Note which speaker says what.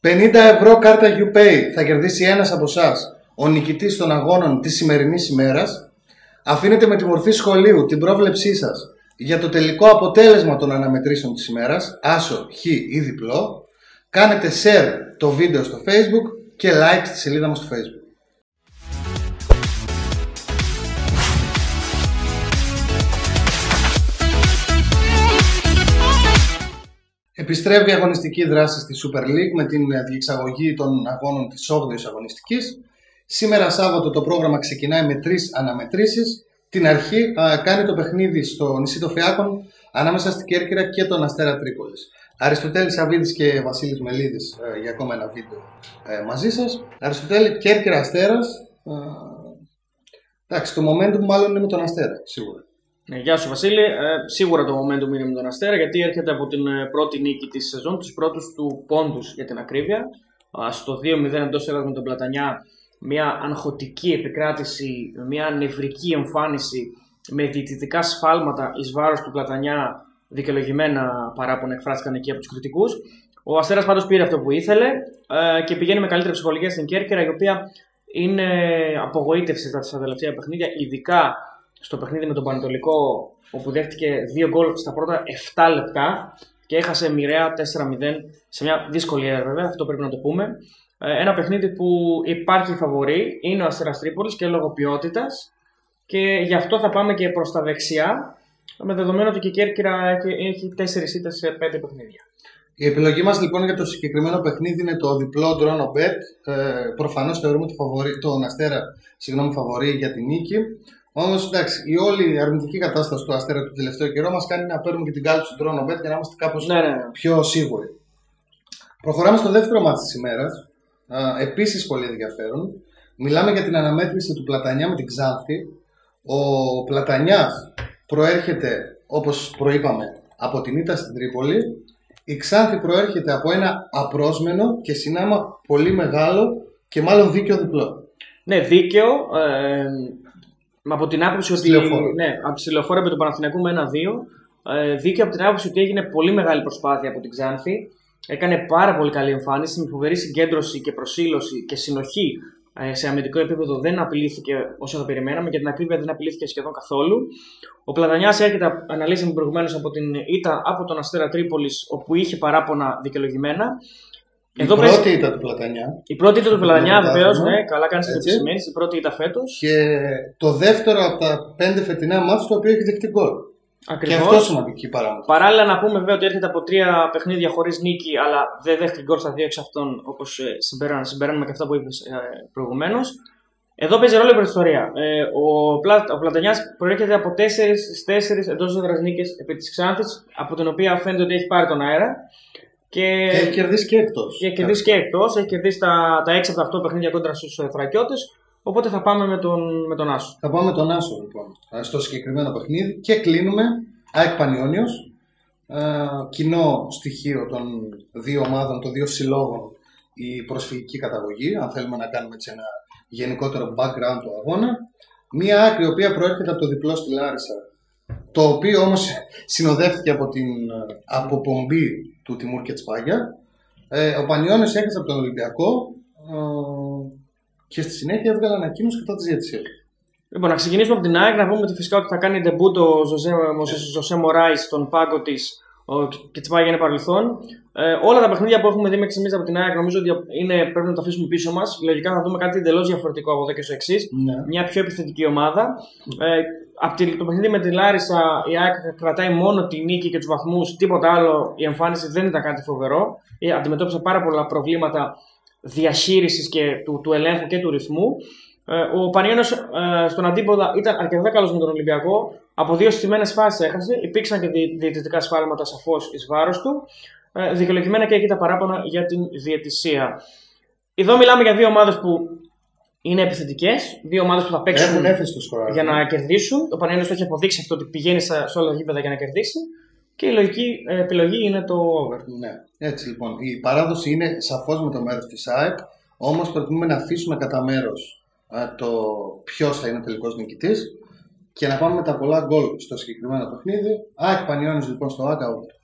Speaker 1: 50 ευρώ κάρτα UPay θα κερδίσει ένας από εσάς, ο νικητής των αγώνων της σημερινής ημέρας. Αφήνετε με τη μορφή σχολείου την πρόβλεψή σας για το τελικό αποτέλεσμα των αναμετρήσεων της ημέρας, άσο, χ ή διπλό. Κάνετε share το βίντεο στο facebook και like στη σελίδα μας στο facebook. Επιστρέφει η αγωνιστική δράση στη Super League με την διεξαγωγή των αγώνων της 8ης αγωνιστικής. Σήμερα Σάββατο το πρόγραμμα ξεκινάει με τρεις αναμετρήσεις. Την αρχή κάνει το παιχνίδι στο νησί των Φιάκων ανάμεσα στην Κέρκυρα και τον Αστέρα Τρίπολης. Αριστοτέλης Αβίδης και Βασίλης Μελίδης ε, για ακόμα ένα βίντεο ε, μαζί σας. Αριστοτέλη, Κέρκυρα Αστέρας. Ε, εντάξει, το momentum μάλλον είναι με τον Αστέρα, σίγουρα.
Speaker 2: Ναι, γεια σου Βασίλη. Ε, σίγουρα το momentum είναι με τον Αστέρα γιατί έρχεται από την ε, πρώτη νίκη της σεζόν, τους πρώτους του πόντους για την ακρίβεια. Στο 2-0 εντός έδρας με τον Πλατανιά, μια αγχωτική επικράτηση, μια νευρική εμφάνιση με διαιτητικά σφάλματα εις βάρος του Πλατανιά, δικαιολογημένα παράπονα εκφράστηκαν εκεί από τους κριτικούς. Ο Αστέρας πάντως πήρε αυτό που ήθελε ε, και πηγαίνει με καλύτερη ψυχολογία στην Κέρκυρα, η οποία είναι απογοήτευση στα τελευταία παιχνίδια, ειδικά στο παιχνίδι με τον Πανετολικό, όπου δέχτηκε δύο γκολ στα πρώτα 7 λεπτά και έχασε μοιραία 4-0 σε μια δύσκολη έδρα, βέβαια, αυτό πρέπει να το πούμε. Ε, ένα παιχνίδι που υπάρχει φαβορή, είναι ο Αστέρας Τρίπολης και λόγω ποιότητας. Και γι' αυτό θα πάμε και προς τα δεξιά, με δεδομένο ότι η Κέρκυρα έχει 4 ήττες σε 5 παιχνίδια.
Speaker 1: Η επιλογή μας λοιπόν για το συγκεκριμένο παιχνίδι είναι το διπλό ντρόνο bet. Ε, Προφανώς θεωρούμε το φαβορί, τον Αστέρα συγγνώμη, φαβορή για την νίκη. Όμως εντάξει, η όλη αρνητική κατάσταση του Αστέρα του τελευταίο καιρό μας κάνει να παίρνουμε και την κάλυψη του τρόνο Bet για να είμαστε κάπως
Speaker 2: ναι, ναι.
Speaker 1: πιο σίγουροι. Προχωράμε στο δεύτερο μάτι της ημέρας. Επίσης πολύ ενδιαφέρον. Μιλάμε για την αναμέτρηση του Πλατανιά με την Ξάνθη. Ο Πλατανιάς προέρχεται, όπως προείπαμε, από την ήττα στην Τρίπολη. Η Ξάνθη προέρχεται από ένα απρόσμενο και συνάμα πολύ μεγάλο και μάλλον δίκαιο διπλό.
Speaker 2: Ναι, δίκαιο. Ε, Μα από την άποψη ότι. Ναι, από τη λεωφόρα με τον Παναθηναϊκό με ένα-δύο. Ε, δίκαιο από την άποψη ότι έγινε πολύ μεγάλη προσπάθεια από την Ξάνθη. Έκανε πάρα πολύ καλή εμφάνιση με φοβερή συγκέντρωση και προσήλωση και συνοχή ε, σε αμυντικό επίπεδο. Δεν απειλήθηκε όσο θα περιμέναμε και την ακρίβεια δεν απειλήθηκε σχεδόν καθόλου. Ο Πλατανιάς έρχεται, αναλύσαμε προηγουμένως από την ήττα από τον Αστέρα Τρίπολης, όπου είχε παράπονα δικαιολογημένα.
Speaker 1: Η Εδώ πρώτη πες... ήταν του Πλατανιά.
Speaker 2: Η πρώτη ήταν του Πλατανιά, βεβαίως, ναι, καλά κάνεις να επισημαίνεις. Η πρώτη ήταν φέτος.
Speaker 1: Και το δεύτερο από τα πέντε φετινά μάτια το οποίο έχει δεχτεί γκολ. Ακριβώς. Και αυτό σημαντική παράμετρο.
Speaker 2: Παράλληλα, να πούμε βέβαια ότι έρχεται από τρία παιχνίδια χωρίς νίκη, αλλά δεν δέχτηκε γκολ στα δύο εξ αυτών, όπως ε, συμπεράνουμε και αυτά που είπες ε, προηγουμένως. Εδώ παίζει ρόλο η προϊστορία. Ε, ο, Πλα, ο Πλατανιάς προέρχεται από 4 4 εντός έδρας νίκε επί της Ξάνθης, από την οποία φαίνεται ότι έχει πάρει τον αέρα.
Speaker 1: Και, και έχει κερδίσει και εκτός.
Speaker 2: Και έχει κερδίσει και εκτός. Έχει κερδίσει τα, τα 6 από τα 8 παιχνίδια κόντρα στους Θρακιώτες. Οπότε θα πάμε με τον, με τον Άσο.
Speaker 1: Θα πάμε με τον Άσο λοιπόν στο συγκεκριμένο παιχνίδι και κλείνουμε ΑΕΚ Πανιόνιος. κοινό στοιχείο των δύο ομάδων, των δύο συλλόγων η προσφυγική καταγωγή, αν θέλουμε να κάνουμε έτσι ένα γενικότερο background του αγώνα. Μία άκρη η οποία προέρχεται από το διπλό στη Λάρισα το οποίο όμως συνοδεύτηκε από την ε, αποπομπή του Τιμούρ και Τσπάγια. Ε, ο Πανιώνης έχασε από τον Ολυμπιακό ε, και στη συνέχεια έβγαλε ανακοίνωση κατά της διαιτησία.
Speaker 2: Λοιπόν, να ξεκινήσουμε από την ΑΕΚ, να πούμε ότι φυσικά ότι θα κάνει ντεμπούτο ο Ζωζέ Μωράης στον πάγκο της ο Κετσπάγια είναι παρελθόν. Ε, όλα τα παιχνίδια που έχουμε δει μέχρι στιγμής από την ΑΕΚ νομίζω ότι είναι, πρέπει να τα αφήσουμε πίσω μας. Λογικά θα δούμε κάτι εντελώς διαφορετικό από εδώ και στο εξής. Ναι. Μια πιο επιθετική ομάδα. Ε, από το παιχνίδι με τη Λάρισα η ΑΕΚ κρατάει μόνο τη νίκη και τους βαθμούς, τίποτα άλλο. Η εμφάνιση δεν ήταν κάτι φοβερό. Ε, αντιμετώπισε πάρα πολλά προβλήματα διαχείρισης και του, του ελέγχου και του ρυθμού. Ε, ο Πανιόνιος ε, στον αντίποδα ήταν αρκετά καλός με τον Ολυμπιακό. Από δύο στιμένε φάσεις έχασε. Υπήρξαν και διαιτητικά σφάλματα σαφώς εις βάρος του. Ε, δικαιολογημένα και εκεί τα παράπονα για την διαιτησία. Εδώ μιλάμε για δύο ομάδες που είναι επιθετικές. Δύο ομάδες που θα παίξουν για να κερδίσουν. Ο Πανιόνιος το έχει αποδείξει αυτό ότι πηγαίνει σε όλα τα γήπεδα για να κερδίσει. Και η λογική επιλογή είναι το over.
Speaker 1: Ναι, έτσι λοιπόν. Η παράδοση είναι σαφώς με το μέρος της ΑΕΚ. Όμως προτιμούμε να αφήσουμε κατά μέρος το ποιος θα είναι ο τελικός νικητής και να πάμε με τα πολλά γκολ στο συγκεκριμένο παιχνίδι. ΑΕΚ Πανιόνιο λοιπόν στο Άκα